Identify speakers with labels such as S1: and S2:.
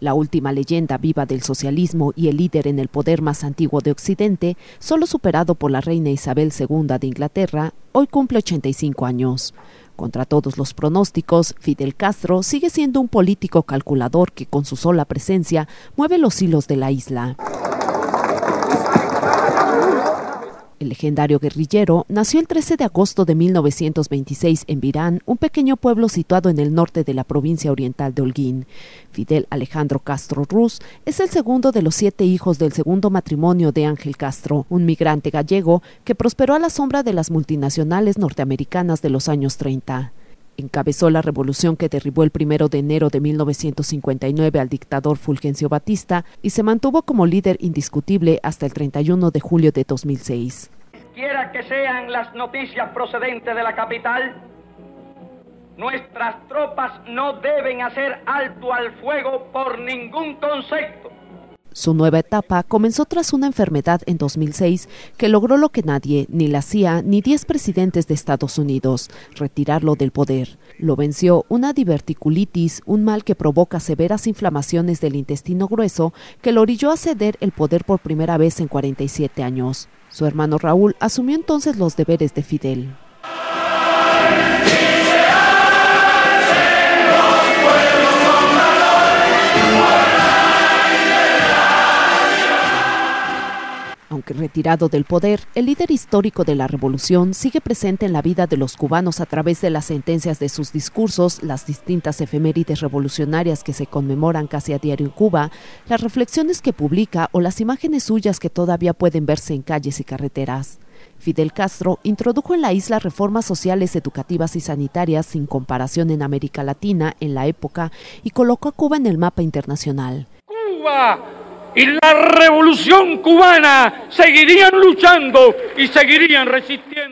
S1: La última leyenda viva del socialismo y el líder en el poder más antiguo de Occidente, solo superado por la reina Isabel II de Inglaterra, hoy cumple 85 años. Contra todos los pronósticos, Fidel Castro sigue siendo un político calculador que con su sola presencia mueve los hilos de la isla. El legendario guerrillero nació el 13 de agosto de 1926 en Virán, un pequeño pueblo situado en el norte de la provincia oriental de Holguín. Fidel Alejandro Castro Ruz es el segundo de los siete hijos del segundo matrimonio de Ángel Castro, un migrante gallego que prosperó a la sombra de las multinacionales norteamericanas de los años 30 encabezó la revolución que derribó el primero de enero de 1959 al dictador Fulgencio Batista y se mantuvo como líder indiscutible hasta el 31 de julio de 2006.
S2: Quiera que sean las noticias procedentes de la capital, nuestras tropas no deben hacer alto al fuego por ningún concepto
S1: su nueva etapa comenzó tras una enfermedad en 2006 que logró lo que nadie, ni la CIA ni 10 presidentes de Estados Unidos, retirarlo del poder. Lo venció una diverticulitis, un mal que provoca severas inflamaciones del intestino grueso que lo orilló a ceder el poder por primera vez en 47 años. Su hermano Raúl asumió entonces los deberes de Fidel. Retirado del poder, el líder histórico de la revolución sigue presente en la vida de los cubanos a través de las sentencias de sus discursos, las distintas efemérides revolucionarias que se conmemoran casi a diario en Cuba, las reflexiones que publica o las imágenes suyas que todavía pueden verse en calles y carreteras. Fidel Castro introdujo en la isla reformas sociales, educativas y sanitarias sin comparación en América Latina en la época y colocó a Cuba en el mapa internacional.
S2: Cuba y la revolución cubana seguirían luchando y seguirían resistiendo.